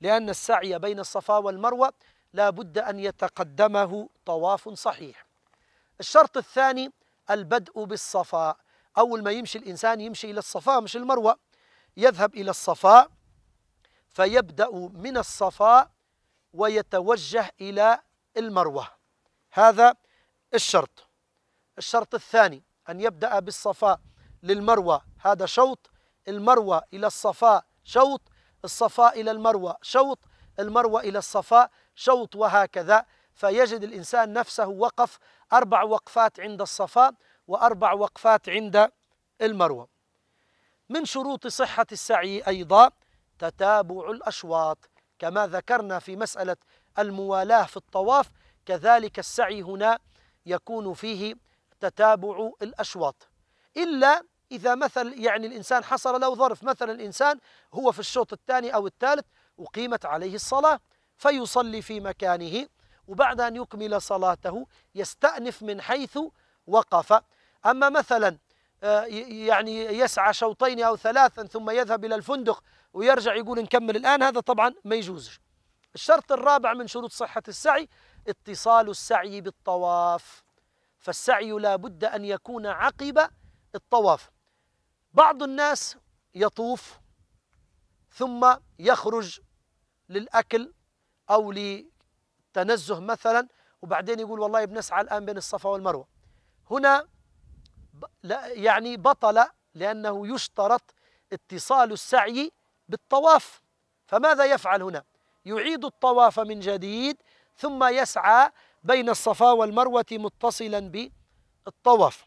لأن السعي بين الصفا والمروة لا بد أن يتقدمه طواف صحيح. الشرط الثاني البدء بالصفا. أول ما يمشي الإنسان يمشي إلى الصفا مش المروة يذهب إلى الصفا فيبدأ من الصفا ويتوجه إلى المروة. هذا الشرط. الشرط الثاني أن يبدأ بالصفا للمروة. هذا شوط. المروة إلى الصفا شوط. الصفا إلى المروة شوط المروة إلى الصفا شوط وهكذا. فيجد الإنسان نفسه وقف أربع وقفات عند الصفا وأربع وقفات عند المروة. من شروط صحة السعي أيضا تتابع الأشواط كما ذكرنا في مسألة الموالاة في الطواف كذلك السعي هنا يكون فيه تتابع الأشواط. إلا إذا مثل يعني الإنسان حصل له ظرف مثلا الإنسان هو في الشوط الثاني أو الثالث أقيمت عليه الصلاة فيصلي في مكانه وبعد أن يكمل صلاته يستأنف من حيث وقف. أما مثلا آه، يعني يسعى شوطين أو ثلاثا ثم يذهب إلى الفندق ويرجع يقول نكمل الآن هذا طبعا ما يجوزش الشرط الرابع من شروط صحة السعي اتصال السعي بالطواف. فالسعي لا بد أن يكون عقب الطواف. بعض الناس يطوف ثم يخرج للأكل أو لتنزه مثلا وبعدين يقول والله بنسعى الآن بين الصفا والمروة. هنا يعني بطل لأنه يشترط اتصال السعي بالطواف. فماذا يفعل هنا؟ يعيد الطواف من جديد ثم يسعى بين الصفا والمروة متصلا بالطواف.